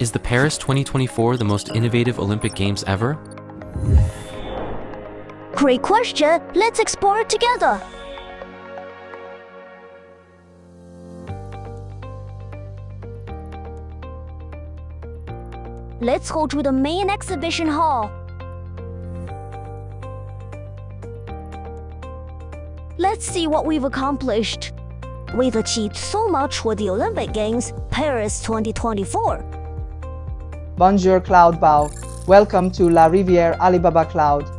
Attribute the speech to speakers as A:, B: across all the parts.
A: Is the Paris 2024 the most innovative Olympic Games ever?
B: Great question. Let's explore it together. Let's go to the main exhibition hall. Let's see what we've accomplished. We've achieved so much for the Olympic Games, Paris 2024.
C: Bonjour Cloud Bao. Welcome to La Rivière Alibaba Cloud.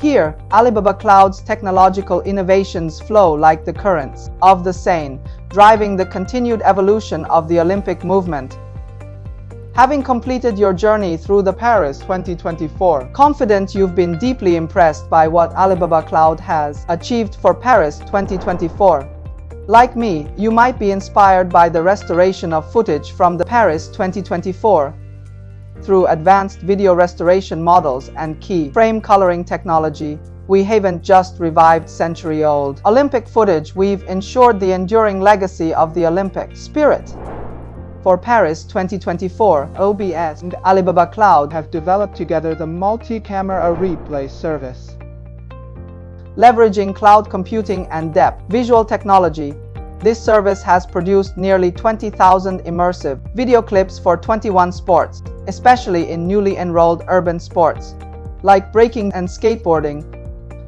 C: Here, Alibaba Cloud's technological innovations flow like the currents of the Seine, driving the continued evolution of the Olympic movement. Having completed your journey through the Paris 2024, confident you've been deeply impressed by what Alibaba Cloud has achieved for Paris 2024. Like me, you might be inspired by the restoration of footage from the Paris 2024. Through advanced video restoration models and key frame coloring technology, we haven't just revived century-old Olympic footage, we've ensured the enduring legacy of the Olympic spirit. For Paris 2024, OBS and Alibaba Cloud have developed together the multi-camera replay service. Leveraging cloud computing and depth visual technology, this service has produced nearly 20,000 immersive video clips for 21 sports, especially in newly enrolled urban sports, like breaking and skateboarding.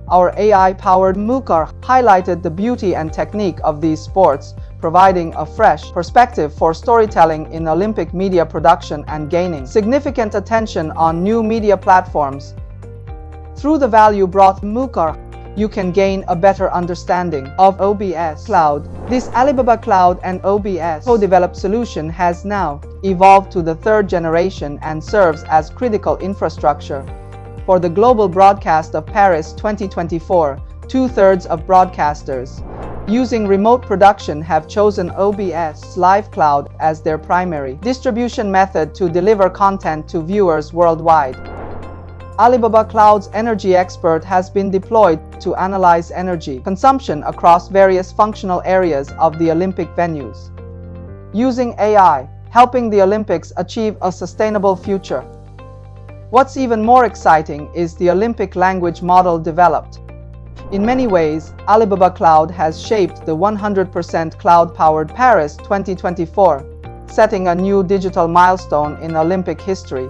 C: Our AI-powered MUCAR highlighted the beauty and technique of these sports providing a fresh perspective for storytelling in Olympic media production and gaining significant attention on new media platforms. Through the value brought MUCAR, you can gain a better understanding of OBS Cloud. This Alibaba Cloud and OBS co-developed solution has now evolved to the third generation and serves as critical infrastructure. For the global broadcast of Paris 2024, two-thirds of broadcasters using remote production have chosen OBS Live Cloud as their primary distribution method to deliver content to viewers worldwide. Alibaba Cloud's energy expert has been deployed to analyze energy consumption across various functional areas of the Olympic venues. Using AI, helping the Olympics achieve a sustainable future. What's even more exciting is the Olympic language model developed in many ways, Alibaba Cloud has shaped the 100% cloud-powered Paris 2024, setting a new digital milestone in Olympic history.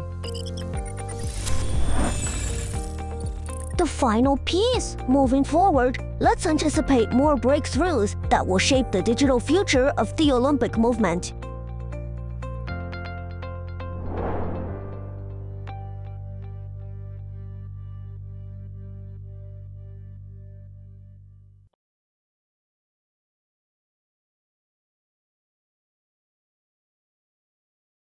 B: The final piece. Moving forward, let's anticipate more breakthroughs that will shape the digital future of the Olympic movement.